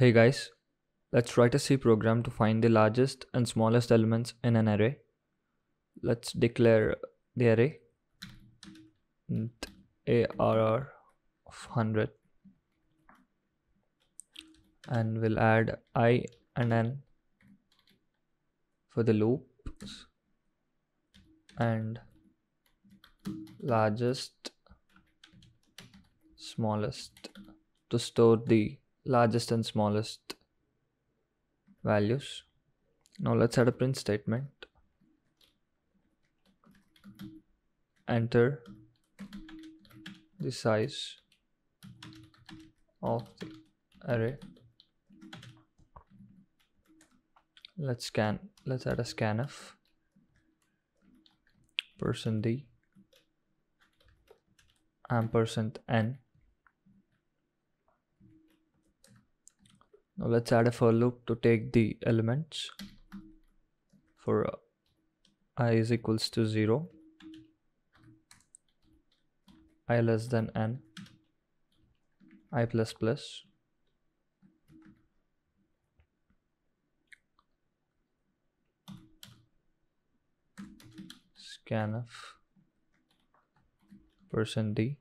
Hey guys, let's write a C program to find the largest and smallest elements in an array. Let's declare the array. Int arr of 100 and we'll add i and n for the loops. And largest smallest to store the largest and smallest values. Now let's add a print statement. Enter the size of the array. Let's scan let's add a scanf percent d ampersand n now let's add a for loop to take the elements. For uh, i is equals to 0 i less than n. I plus plus. Scanf. Percent d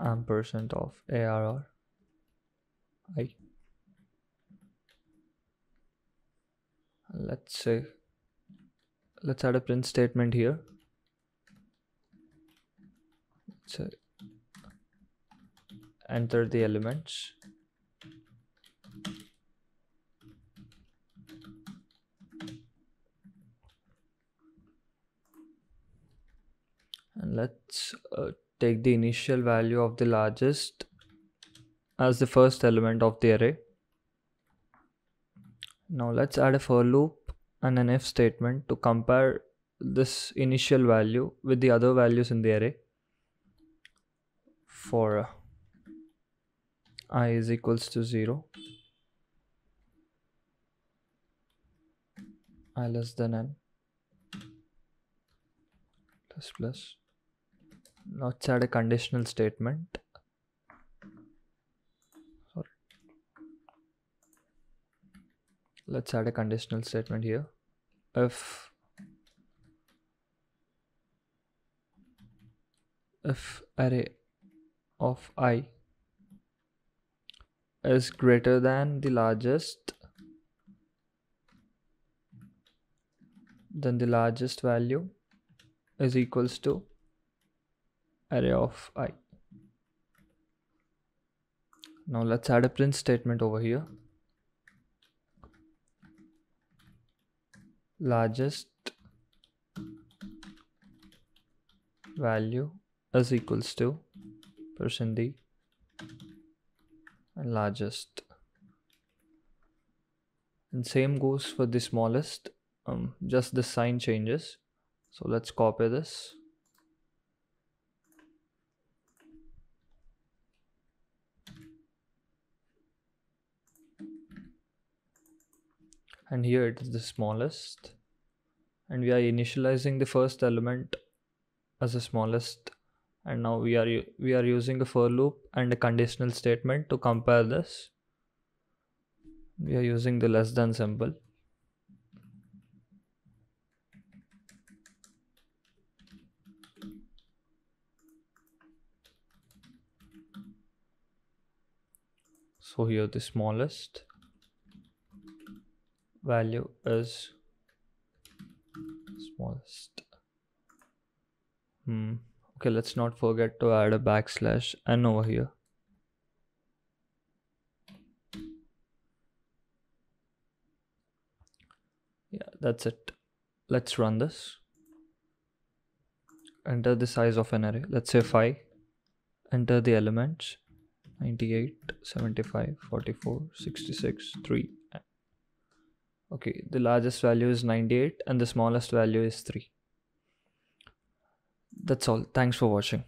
ampersand of arr i let's say let's add a print statement here. So enter the elements. And let's uh, take the initial value of the largest as the first element of the array. Now let's add a for loop and an if statement to compare this initial value with the other values in the array. For i is equals to 0 i less than n plus plus let's add a conditional statement. Let's add a conditional statement here. If if array of i is greater than the largest then the largest value is equals to array of i. Now let's add a print statement over here. Largest value is equals to percent d and largest. And same goes for the smallest. Um, just the sign changes. So let's copy this and here it is the smallest. And we are initializing the first element as the smallest. And now we are we are using a for loop and a conditional statement to compare this. We are using the less than symbol. So here the smallest value is smallest. Hmm. Okay let's not forget to add a backslash n over here. Yeah that's it. Let's run this. Enter the size of an array. Let's say 5 enter the elements. 98 75 44 66 3 okay the largest value is 98 and the smallest value is 3 that's all. Thanks for watching